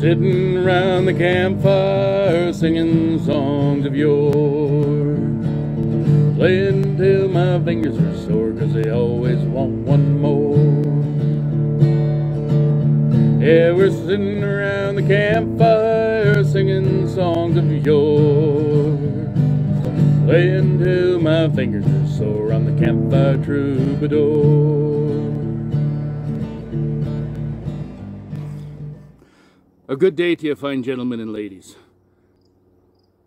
Sitting around the campfire singing songs of yore. Playing till my fingers are sore cause they always want one more. Yeah, we're sitting around the campfire singing songs of yore. Playing till my fingers are sore on the campfire troubadour. A good day to you, fine gentlemen and ladies.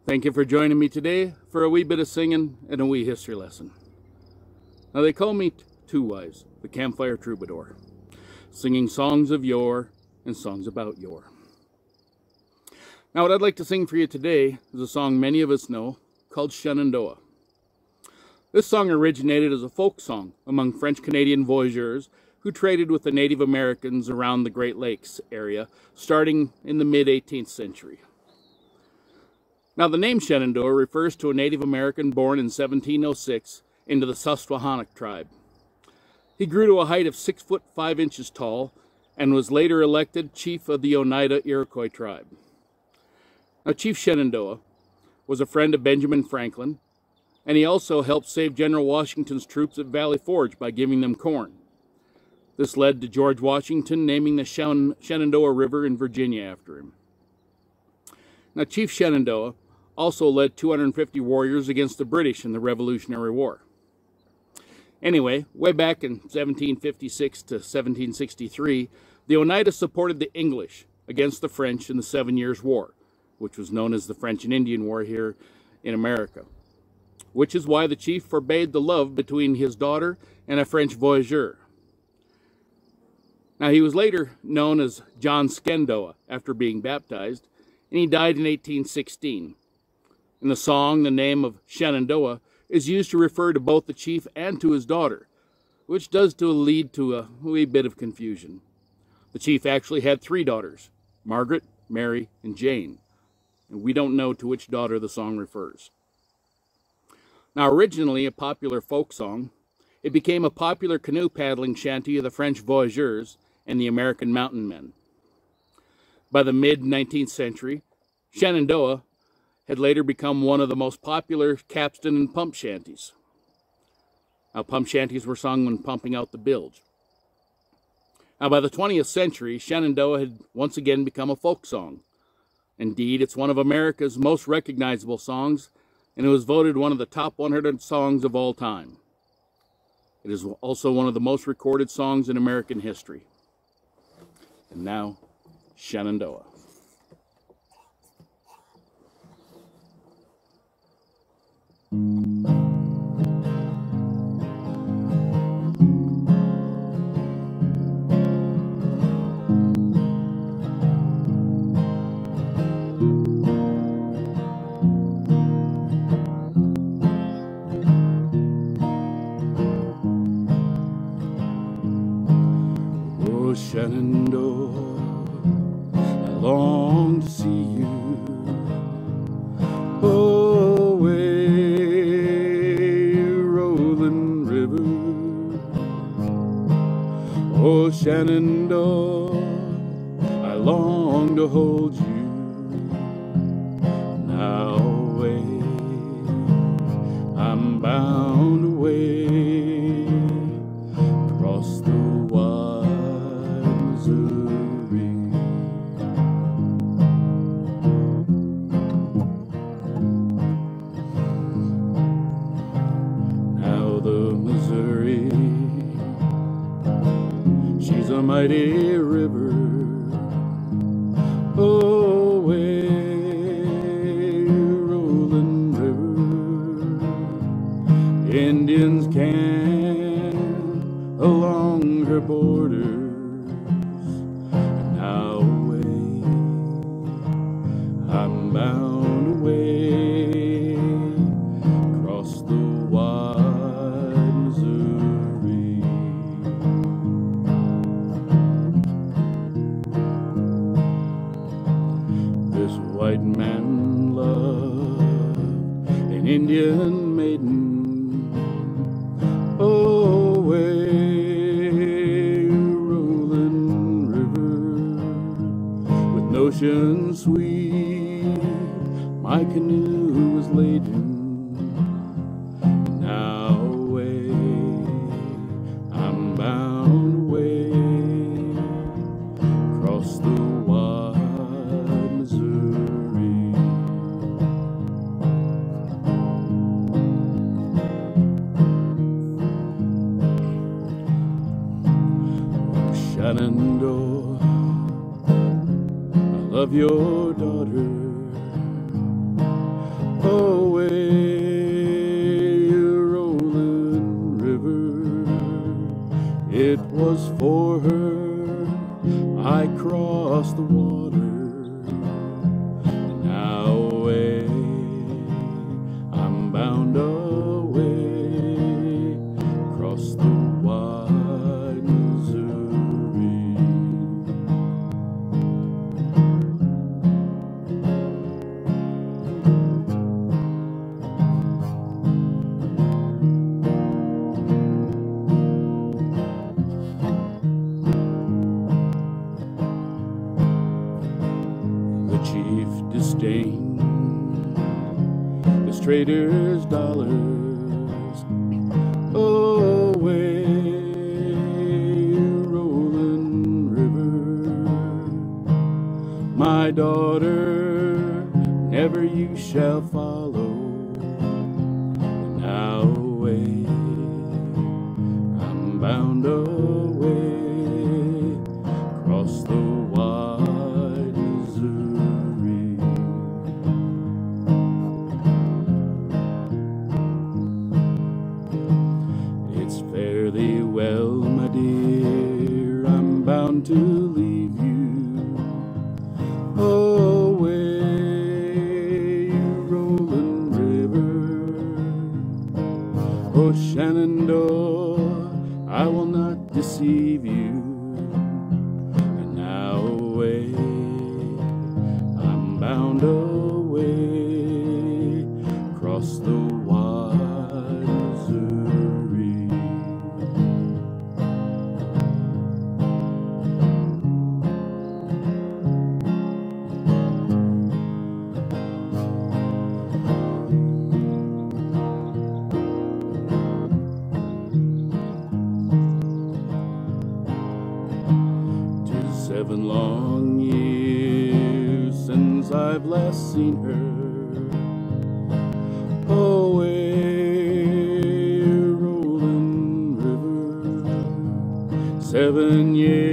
Thank you for joining me today for a wee bit of singing and a wee history lesson. Now, they call me Two Wise, the Campfire Troubadour, singing songs of yore and songs about yore. Now, what I'd like to sing for you today is a song many of us know called Shenandoah. This song originated as a folk song among French Canadian voyageurs who traded with the Native Americans around the Great Lakes area starting in the mid 18th century. Now, the name Shenandoah refers to a Native American born in 1706 into the Susquehannock tribe. He grew to a height of 6 foot 5 inches tall and was later elected chief of the Oneida Iroquois tribe. Now, Chief Shenandoah was a friend of Benjamin Franklin, and he also helped save General Washington's troops at Valley Forge by giving them corn. This led to George Washington naming the Shenandoah River in Virginia after him. Now, Chief Shenandoah also led 250 warriors against the British in the Revolutionary War. Anyway, way back in 1756 to 1763, the Oneida supported the English against the French in the Seven Years' War, which was known as the French and Indian War here in America, which is why the chief forbade the love between his daughter and a French voyageur. Now, he was later known as John Skendoah after being baptized, and he died in 1816. In the song, the name of Shenandoah is used to refer to both the chief and to his daughter, which does to lead to a wee bit of confusion. The chief actually had three daughters, Margaret, Mary, and Jane, and we don't know to which daughter the song refers. Now, originally a popular folk song, it became a popular canoe paddling shanty of the French voyageurs and the American mountain men. By the mid 19th century, Shenandoah had later become one of the most popular capstan and pump shanties. Now, pump shanties were sung when pumping out the bilge. Now, by the 20th century, Shenandoah had once again become a folk song. Indeed, it's one of America's most recognizable songs, and it was voted one of the top 100 songs of all time. It is also one of the most recorded songs in American history. And now, Shenandoah. Oh, Shenandoah, Shenandoah, I long to hold you. A mighty river. Oh, an Indian maiden. Oh, way rolling river with notions sweet, my canoe Shenandoah, I love your daughter. Away, rolling river. It was for her I crossed the water. Trader's dollars. Away rolling river. My daughter never you shall follow well, my dear, I'm bound to leave you away, rolling river. Oh, Shenandoah, I will not deceive you. And now away, I'm bound away last seen her. Away, rolling river. Seven years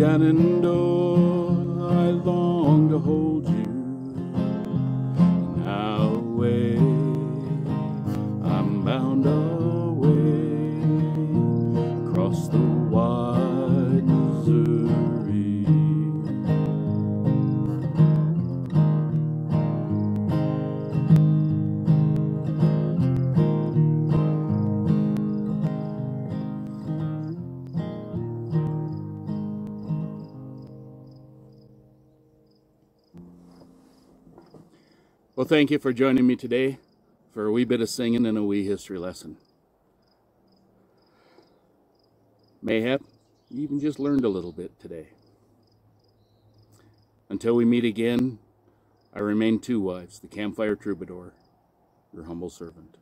Shenandoah, I long to hold you. Now away, I'm bound away Well, thank you for joining me today for a wee bit of singing and a wee history lesson. Mayhap you even just learned a little bit today. Until we meet again, I remain two wives, the campfire troubadour, your humble servant.